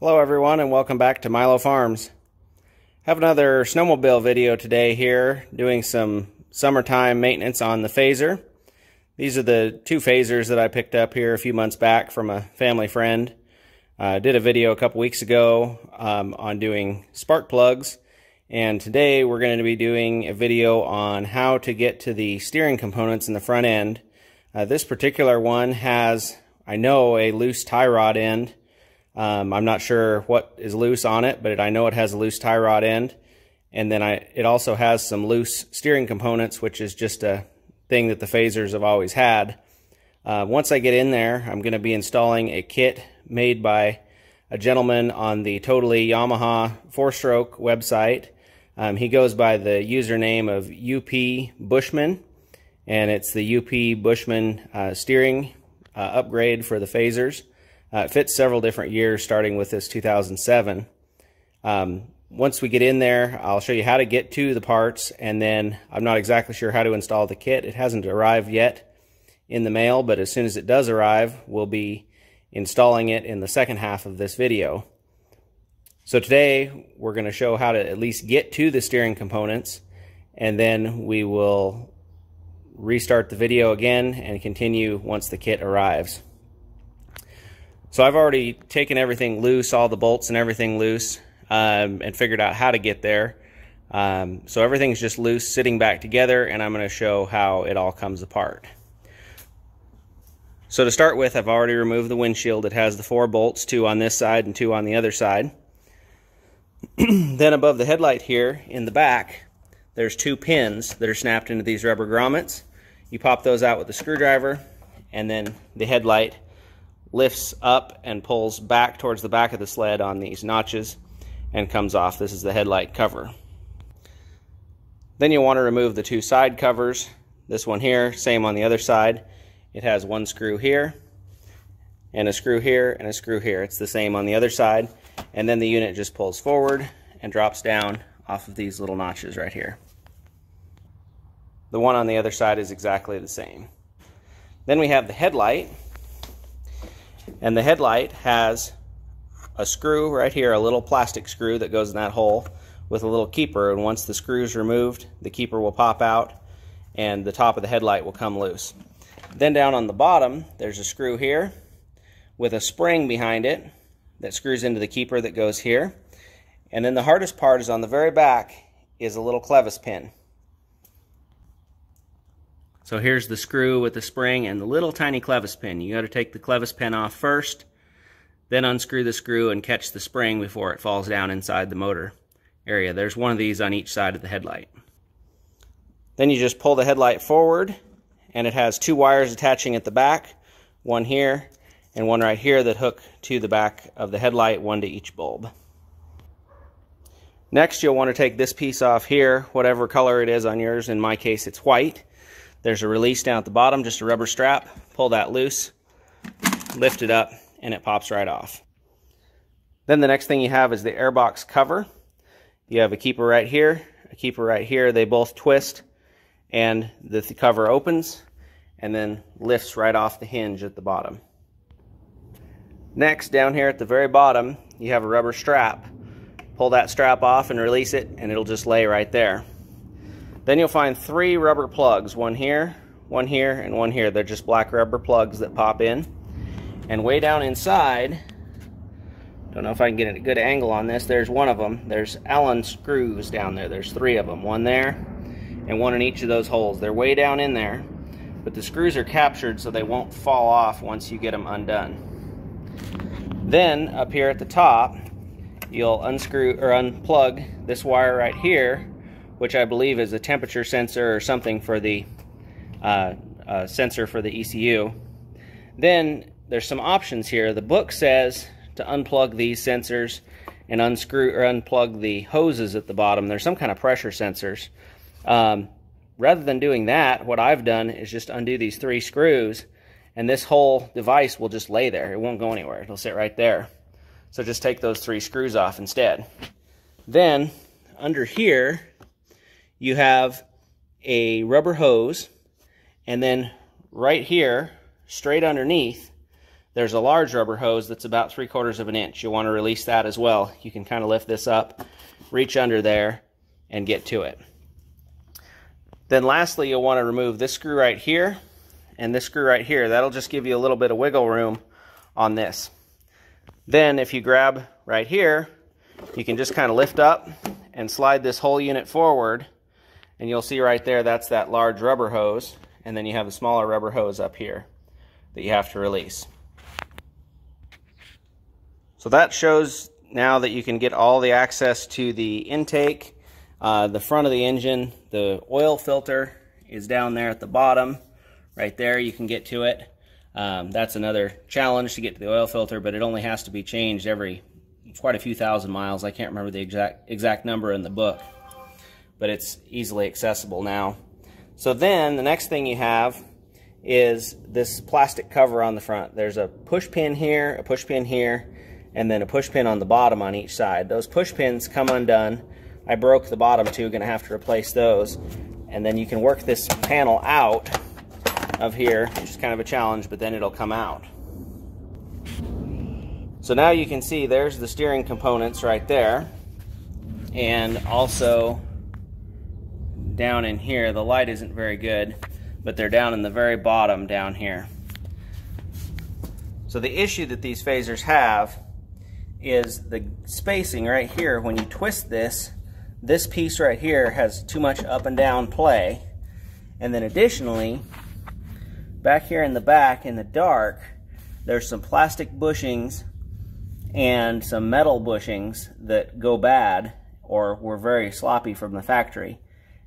Hello everyone and welcome back to Milo Farms. Have another snowmobile video today here doing some summertime maintenance on the Phazer. These are the two Phazers that I picked up here a few months back from a family friend. I uh, did a video a couple weeks ago um, on doing spark plugs and today we're going to be doing a video on how to get to the steering components in the front end. Uh, this particular one has, I know, a loose tie rod end um, I'm not sure what is loose on it, but I know it has a loose tie rod end. And then I, it also has some loose steering components, which is just a thing that the Phazers have always had. Uh, once I get in there, I'm going to be installing a kit made by a gentleman on the Totally Yamaha four-stroke website. Um, he goes by the username of UP Bushman, and it's the UP Bushman uh, steering uh, upgrade for the Phazers. Uh, it fits several different years, starting with this 2007. Um, once we get in there, I'll show you how to get to the parts, and then I'm not exactly sure how to install the kit. It hasn't arrived yet in the mail, but as soon as it does arrive, we'll be installing it in the second half of this video. So today, we're going to show how to at least get to the steering components, and then we will restart the video again and continue once the kit arrives. So I've already taken everything loose, all the bolts and everything loose, um, and figured out how to get there. Um, so everything's just loose, sitting back together, and I'm going to show how it all comes apart. So to start with, I've already removed the windshield. It has the four bolts, two on this side and two on the other side. then above the headlight here, in the back, there's two pins that are snapped into these rubber grommets. You pop those out with a screwdriver, and then the headlight lifts up and pulls back towards the back of the sled on these notches and comes off. This is the headlight cover. Then you want to remove the two side covers. This one here, same on the other side. It has one screw here and a screw here and a screw here. It's the same on the other side. And then the unit just pulls forward and drops down off of these little notches right here. The one on the other side is exactly the same. Then we have the headlight. And the headlight has a screw right here, a little plastic screw that goes in that hole with a little keeper. And once the screw is removed, the keeper will pop out and the top of the headlight will come loose. Then down on the bottom, there's a screw here with a spring behind it that screws into the keeper that goes here. And then the hardest part is on the very back is a little clevis pin. So here's the screw with the spring and the little tiny clevis pin. You got to take the clevis pin off first, then unscrew the screw and catch the spring before it falls down inside the motor area. There's one of these on each side of the headlight. Then you just pull the headlight forward and it has two wires attaching at the back, one here and one right here that hook to the back of the headlight, one to each bulb. Next, you'll want to take this piece off here, whatever color it is on yours. In my case, it's white. There's a release down at the bottom, just a rubber strap. Pull that loose, lift it up, and it pops right off. Then the next thing you have is the airbox cover. You have a keeper right here, a keeper right here. They both twist, and the cover opens and then lifts right off the hinge at the bottom. Next, down here at the very bottom, you have a rubber strap. Pull that strap off and release it, and it'll just lay right there. Then you'll find three rubber plugs, one here, one here, and one here. They're just black rubber plugs that pop in. And way down inside, don't know if I can get a good angle on this, there's one of them. There's Allen screws down there. There's three of them, one there and one in each of those holes. They're way down in there, but the screws are captured so they won't fall off once you get them undone. Then up here at the top, you'll unscrew or unplug this wire right here which I believe is a temperature sensor or something for the uh, uh, sensor for the ECU. Then there's some options here. The book says to unplug these sensors and unscrew or unplug the hoses at the bottom. There's some kind of pressure sensors. Um, rather than doing that, what I've done is just undo these three screws and this whole device will just lay there. It won't go anywhere. It'll sit right there. So just take those three screws off instead. Then under here, you have a rubber hose, and then right here, straight underneath, there's a large rubber hose that's about three quarters of an inch. You'll want to release that as well. You can kind of lift this up, reach under there, and get to it. Then lastly, you'll want to remove this screw right here and this screw right here. That'll just give you a little bit of wiggle room on this. Then if you grab right here, you can just kind of lift up and slide this whole unit forward and you'll see right there that's that large rubber hose and then you have a smaller rubber hose up here that you have to release. So that shows now that you can get all the access to the intake, uh, the front of the engine, the oil filter is down there at the bottom. Right there you can get to it. Um, that's another challenge to get to the oil filter, but it only has to be changed every quite a few thousand miles. I can't remember the exact exact number in the book, but it's easily accessible now. So then the next thing you have is this plastic cover on the front. There's a push pin here, a push pin here, and then a push pin on the bottom on each side. Those push pins come undone. I broke the bottom two, gonna have to replace those. And then you can work this panel out of here, which is kind of a challenge, but then it'll come out. So now you can see there's the steering components right there. And also down in here, the light isn't very good, but they're down in the very bottom down here. So the issue that these Phazers have is the spacing right here. When you twist this, this piece right here has too much up and down play. And then additionally, Back here in the back, in the dark, there's some plastic bushings and some metal bushings that go bad or were very sloppy from the factory.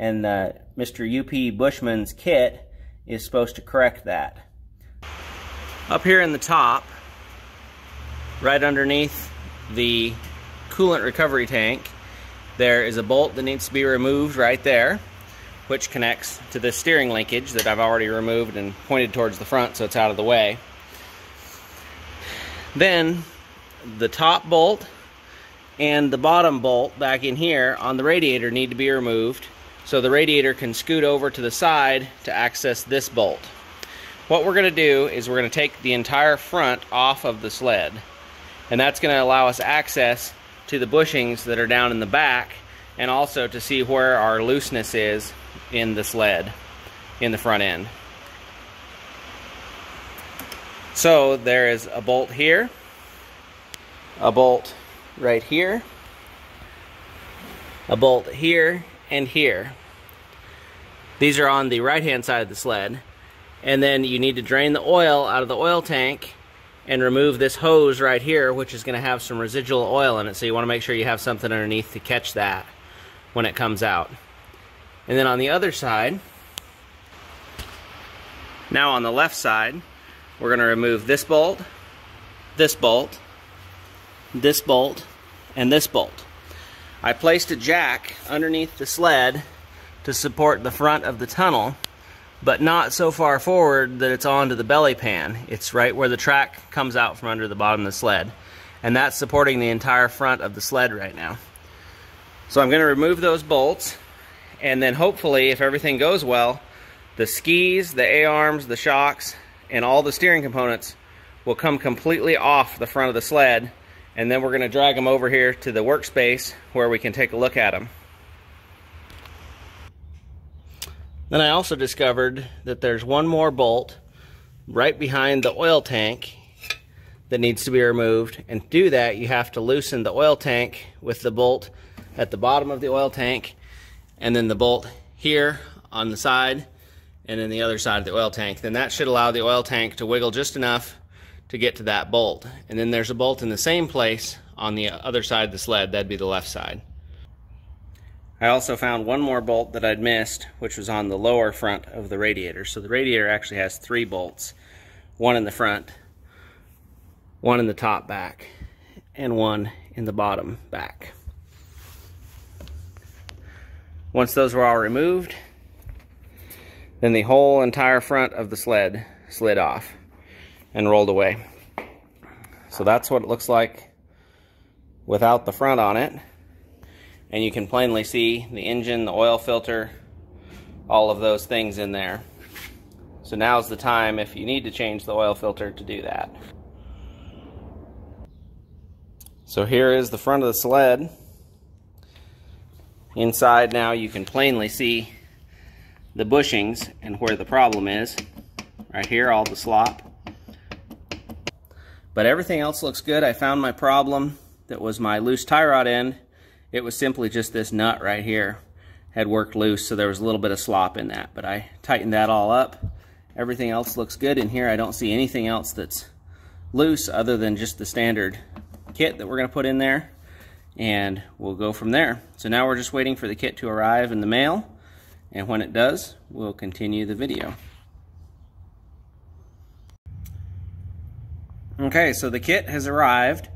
And uh, Mr. UP Bushman's kit is supposed to correct that. Up here in the top, right underneath the coolant recovery tank, there is a bolt that needs to be removed right there which connects to the steering linkage that I've already removed and pointed towards the front so it's out of the way. Then the top bolt and the bottom bolt back in here on the radiator need to be removed so the radiator can scoot over to the side to access this bolt. What we're going to do is we're going to take the entire front off of the sled and that's going to allow us access to the bushings that are down in the back and also to see where our looseness is in the sled in the front end. So there is a bolt here, a bolt right here, a bolt here and here. These are on the right hand side of the sled. And then you need to drain the oil out of the oil tank and remove this hose right here, which is going to have some residual oil in it. So you want to make sure you have something underneath to catch that when it comes out. And then on the other side, now on the left side, we're going to remove this bolt, this bolt, this bolt, and this bolt. I placed a jack underneath the sled to support the front of the tunnel, but not so far forward that it's onto the belly pan. It's right where the track comes out from under the bottom of the sled. And that's supporting the entire front of the sled right now. So I'm going to remove those bolts and then hopefully, if everything goes well, the skis, the A-arms, the shocks, and all the steering components will come completely off the front of the sled. And then we're going to drag them over here to the workspace where we can take a look at them. Then I also discovered that there's one more bolt right behind the oil tank that needs to be removed. And to do that, you have to loosen the oil tank with the bolt at the bottom of the oil tank and then the bolt here on the side and then the other side of the oil tank. Then that should allow the oil tank to wiggle just enough to get to that bolt. And then there's a bolt in the same place on the other side of the sled, that'd be the left side. I also found one more bolt that I'd missed, which was on the lower front of the radiator. So the radiator actually has three bolts, one in the front, one in the top back, and one in the bottom back. Once those were all removed, then the whole entire front of the sled slid off and rolled away. So that's what it looks like without the front on it. And you can plainly see the engine, the oil filter, all of those things in there. So now's the time if you need to change the oil filter to do that. So here is the front of the sled. Inside now you can plainly see the bushings and where the problem is. Right here, all the slop. But everything else looks good. I found my problem that was my loose tie rod end. It was simply just this nut right here had worked loose, so there was a little bit of slop in that. But I tightened that all up. Everything else looks good in here. I don't see anything else that's loose other than just the standard kit that we're going to put in there. And we'll go from there. So now we're just waiting for the kit to arrive in the mail. And when it does, we'll continue the video. Okay, so the kit has arrived.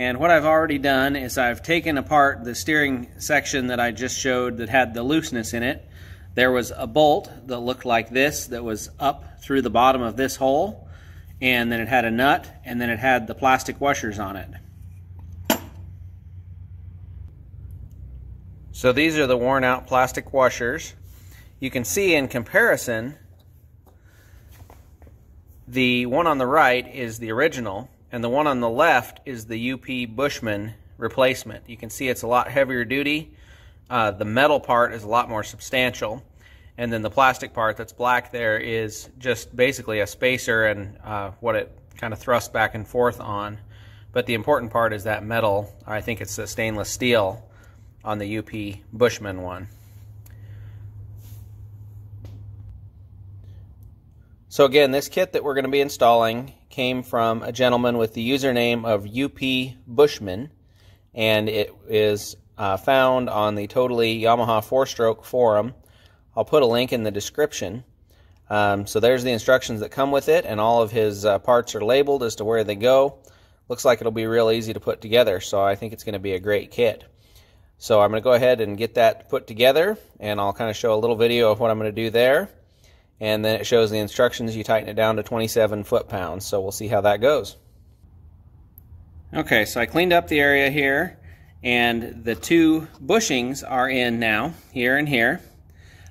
And what I've already done is I've taken apart the steering section that I just showed that had the looseness in it. There was a bolt that looked like this that was up through the bottom of this hole. And then it had a nut, and then it had the plastic washers on it. So these are the worn out plastic washers. You can see in comparison, the one on the right is the original, and the one on the left is the UP Bushman replacement. You can see it's a lot heavier duty. Uh, the metal part is a lot more substantial. And then the plastic part that's black there is just basically a spacer and uh, what it kind of thrusts back and forth on. But the important part is that metal, I think it's a stainless steel on the UP Bushman one. So again, this kit that we're going to be installing came from a gentleman with the username of UP Bushman, and it is uh, found on the Totally Yamaha 4-Stroke forum. I'll put a link in the description. Um, so there's the instructions that come with it, and all of his uh, parts are labeled as to where they go. Looks like it'll be real easy to put together, so I think it's going to be a great kit. So I'm going to go ahead and get that put together, and I'll kind of show a little video of what I'm going to do there and then it shows the instructions. You tighten it down to 27 foot-pounds, so we'll see how that goes. Okay, so I cleaned up the area here, and the two bushings are in now, here and here.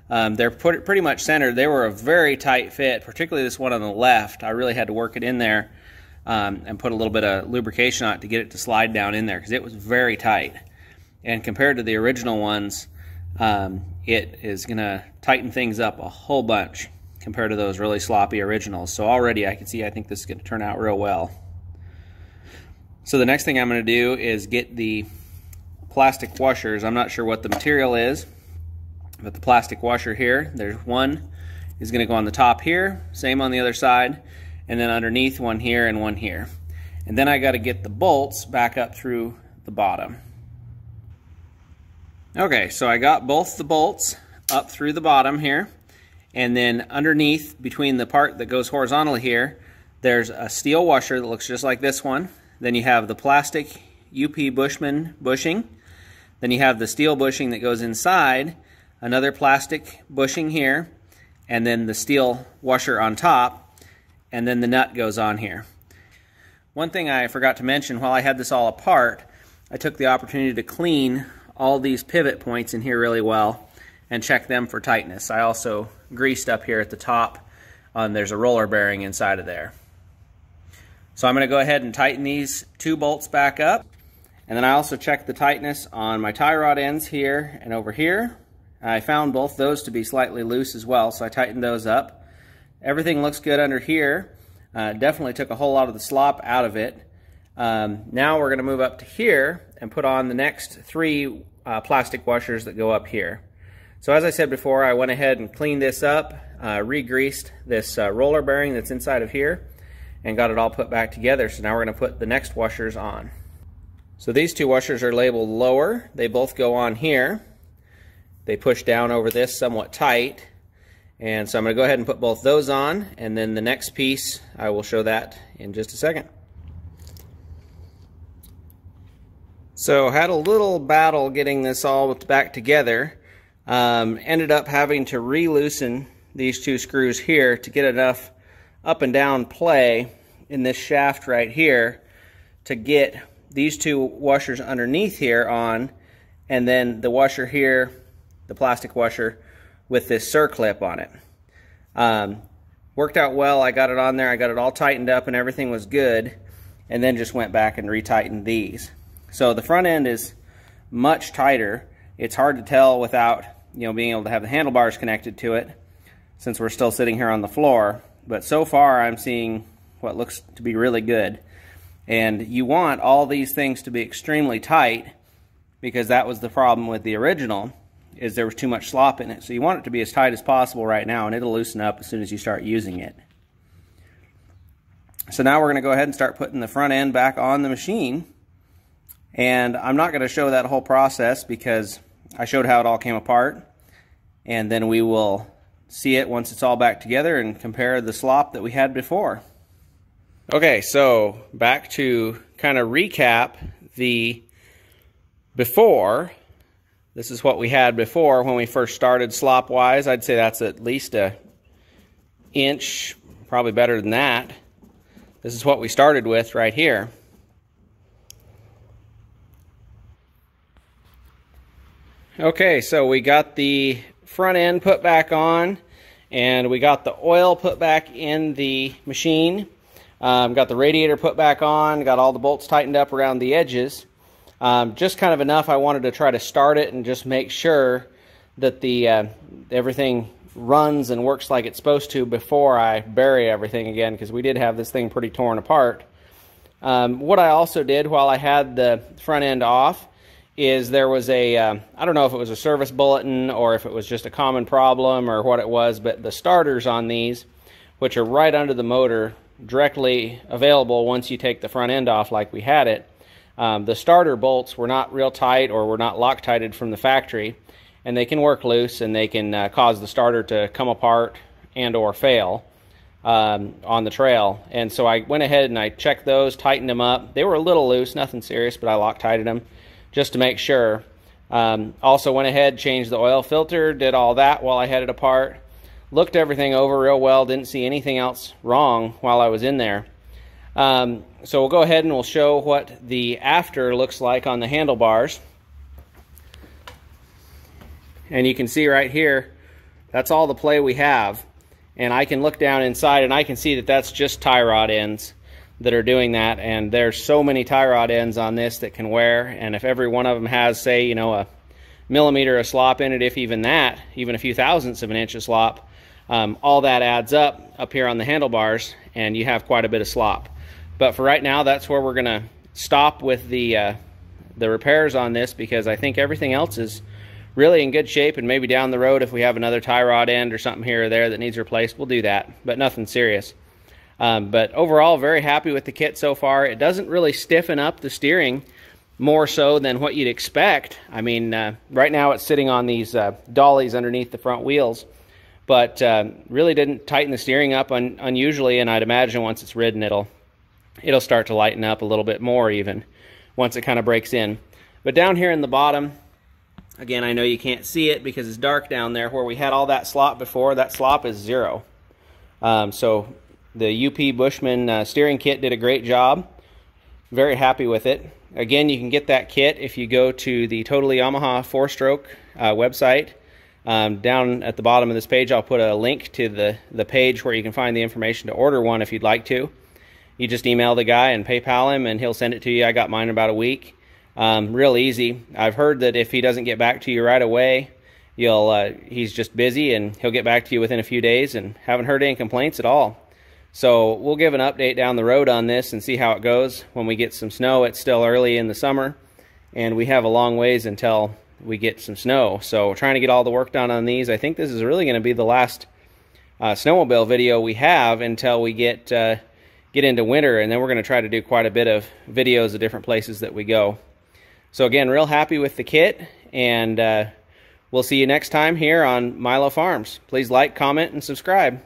Um, they're put, pretty much centered. They were a very tight fit, particularly this one on the left. I really had to work it in there um, and put a little bit of lubrication on it to get it to slide down in there because it was very tight. And compared to the original ones, um, it is going to tighten things up a whole bunch compared to those really sloppy originals. So already I can see I think this is going to turn out real well. So the next thing I'm going to do is get the plastic washers. I'm not sure what the material is, but the plastic washer here, there's one is going to go on the top here, same on the other side, and then underneath one here and one here. And then I got to get the bolts back up through the bottom. Okay, so I got both the bolts up through the bottom here. And then underneath, between the part that goes horizontally here, there's a steel washer that looks just like this one. Then you have the plastic UP Bushman bushing. Then you have the steel bushing that goes inside, another plastic bushing here, and then the steel washer on top, and then the nut goes on here. One thing I forgot to mention while I had this all apart, I took the opportunity to clean all these pivot points in here really well and check them for tightness. I also greased up here at the top and there's a roller bearing inside of there. So I'm going to go ahead and tighten these two bolts back up. And then I also checked the tightness on my tie rod ends here and over here. I found both those to be slightly loose as well, so I tightened those up. Everything looks good under here. Uh, definitely took a whole lot of the slop out of it. Um, now we're going to move up to here and put on the next three uh, plastic washers that go up here. So as I said before, I went ahead and cleaned this up, uh, re-greased this uh, roller bearing that's inside of here, and got it all put back together. So now we're going to put the next washers on. So these two washers are labeled lower. They both go on here. They push down over this somewhat tight. And so I'm going to go ahead and put both those on, and then the next piece, I will show that in just a second. So had a little battle getting this all back together. Um, ended up having to re-loosen these two screws here to get enough up and down play in this shaft right here to get these two washers underneath here on and then the washer here, the plastic washer, with this circlip on it. Um, worked out well. I got it on there. I got it all tightened up and everything was good. And then just went back and retightened these. So the front end is much tighter. It's hard to tell without you know being able to have the handlebars connected to it since we're still sitting here on the floor. But so far I'm seeing what looks to be really good. And you want all these things to be extremely tight because that was the problem with the original is there was too much slop in it. So you want it to be as tight as possible right now and it'll loosen up as soon as you start using it. So now we're going to go ahead and start putting the front end back on the machine. And I'm not going to show that whole process because I showed how it all came apart. And then we will see it once it's all back together and compare the slop that we had before. Okay, so back to kind of recap the before. This is what we had before when we first started slop-wise. I'd say that's at least a inch, probably better than that. This is what we started with right here. Okay, so we got the front end put back on and we got the oil put back in the machine. Um, got the radiator put back on, got all the bolts tightened up around the edges. Um, just kind of enough I wanted to try to start it and just make sure that the uh, everything runs and works like it's supposed to before I bury everything again because we did have this thing pretty torn apart. Um, what I also did while I had the front end off is there was a uh, I don't know if it was a service bulletin or if it was just a common problem or what it was, but the starters on these, which are right under the motor, directly available once you take the front end off like we had it. Um, the starter bolts were not real tight or were not Loctited from the factory and they can work loose and they can uh, cause the starter to come apart and or fail um, on the trail. And so I went ahead and I checked those, tightened them up. They were a little loose, nothing serious, but I Loctited them just to make sure. Um, also went ahead, changed the oil filter, did all that while I had it apart. Looked everything over real well, didn't see anything else wrong while I was in there. Um, so we'll go ahead and we'll show what the after looks like on the handlebars. And you can see right here, that's all the play we have. And I can look down inside and I can see that that's just tie rod ends that are doing that. And there's so many tie rod ends on this that can wear. And if every one of them has, say, you know, a millimeter of slop in it, if even that, even a few thousandths of an inch of slop, um, all that adds up up here on the handlebars and you have quite a bit of slop. But for right now, that's where we're to stop with the, uh, the repairs on this because I think everything else is really in good shape and maybe down the road if we have another tie rod end or something here or there that needs replaced, we'll do that, but nothing serious. Um, but overall, very happy with the kit so far. It doesn't really stiffen up the steering more so than what you'd expect. I mean, uh, right now it's sitting on these uh, dollies underneath the front wheels, but uh, really didn't tighten the steering up un unusually, and I'd imagine once it's ridden, it'll it'll start to lighten up a little bit more even once it kind of breaks in. But down here in the bottom, Again, I know you can't see it because it's dark down there. Where we had all that slop before, that slop is zero. Um, so the UP Bushman uh, steering kit did a great job. Very happy with it. Again, you can get that kit if you go to the Totally Yamaha four-stroke uh, website. Um, down at the bottom of this page, I'll put a link to the, the page where you can find the information to order one if you'd like to. You just email the guy and PayPal him, and he'll send it to you. I got mine in about a week. Um, real easy. I've heard that if he doesn't get back to you right away, you'll uh, he's just busy and he'll get back to you within a few days and haven't heard any complaints at all. So we'll give an update down the road on this and see how it goes when we get some snow. It's still early in the summer and we have a long ways until we get some snow. So trying to get all the work done on these. I think this is really going to be the last uh, snowmobile video we have until we get uh, get into winter and then we're going to try to do quite a bit of videos of different places that we go. So again, real happy with the kit, and uh, we'll see you next time here on Milo Farms. Please like, comment, and subscribe.